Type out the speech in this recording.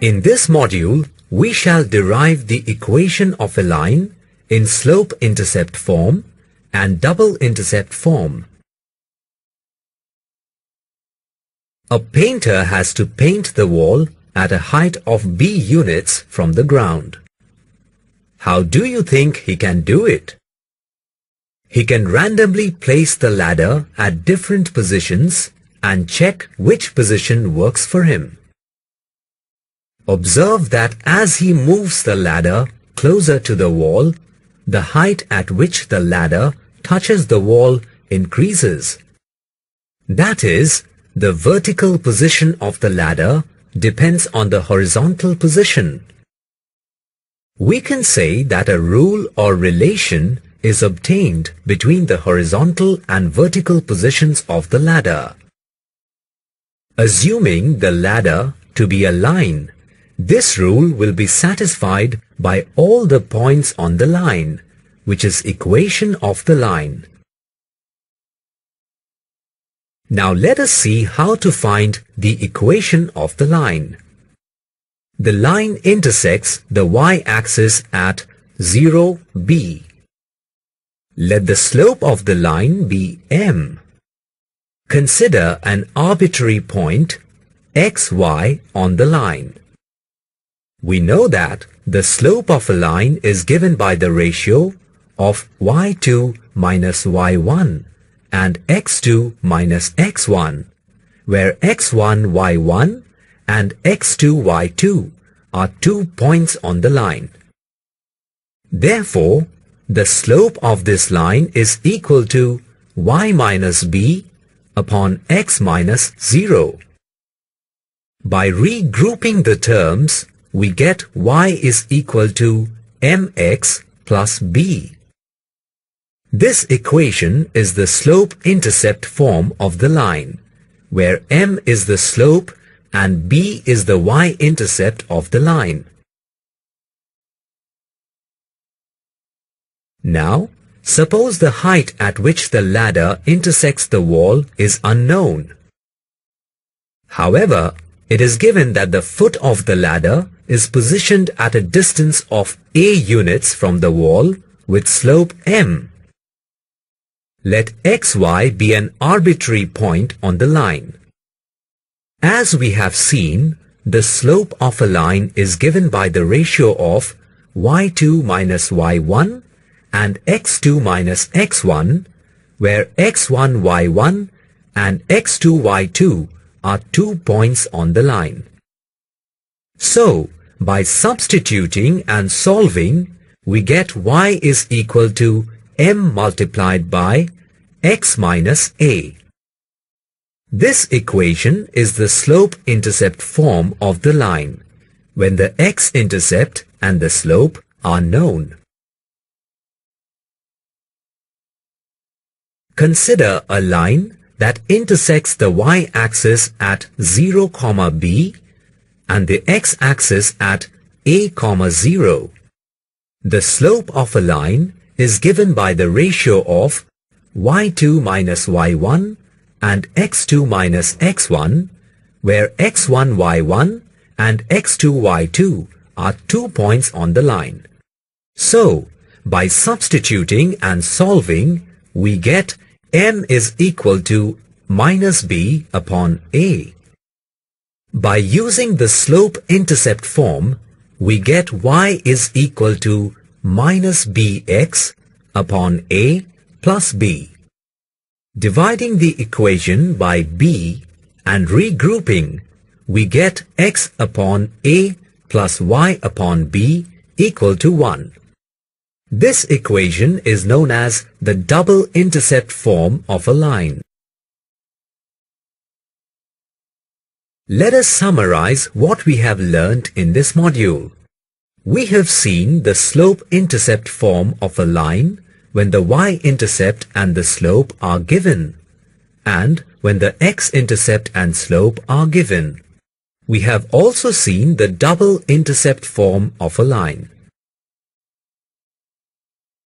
In this module, we shall derive the equation of a line in slope-intercept form and double-intercept form. A painter has to paint the wall at a height of b units from the ground. How do you think he can do it? He can randomly place the ladder at different positions and check which position works for him. Observe that as he moves the ladder closer to the wall, the height at which the ladder touches the wall increases. That is, the vertical position of the ladder depends on the horizontal position. We can say that a rule or relation is obtained between the horizontal and vertical positions of the ladder. Assuming the ladder to be a line, this rule will be satisfied by all the points on the line, which is equation of the line. Now let us see how to find the equation of the line. The line intersects the y-axis at 0, b. Let the slope of the line be m. Consider an arbitrary point xy on the line. We know that the slope of a line is given by the ratio of y2 minus y1 and x2 minus x1, where x1, y1 and x2, y2 are two points on the line. Therefore, the slope of this line is equal to y minus b upon x minus 0. By regrouping the terms, we get y is equal to mx plus b. This equation is the slope-intercept form of the line, where m is the slope and b is the y-intercept of the line. Now, suppose the height at which the ladder intersects the wall is unknown. However, it is given that the foot of the ladder is positioned at a distance of a units from the wall with slope m. Let xy be an arbitrary point on the line. As we have seen, the slope of a line is given by the ratio of y2 minus y1 and x2 minus x1, where x1 y1 and x2 y2 are two points on the line. So, by substituting and solving, we get y is equal to m multiplied by x minus a. This equation is the slope-intercept form of the line, when the x-intercept and the slope are known. Consider a line that intersects the y-axis at 0, comma b and the x-axis at a, comma 0. The slope of a line is given by the ratio of y2 minus y1 and x2 minus x1, where x1 y1 and x2 y2 are two points on the line. So, by substituting and solving, we get m is equal to minus b upon a. By using the slope-intercept form, we get y is equal to minus bx upon a plus b. Dividing the equation by b and regrouping, we get x upon a plus y upon b equal to 1. This equation is known as the double intercept form of a line. Let us summarize what we have learnt in this module. We have seen the slope-intercept form of a line when the y-intercept and the slope are given, and when the x-intercept and slope are given. We have also seen the double intercept form of a line.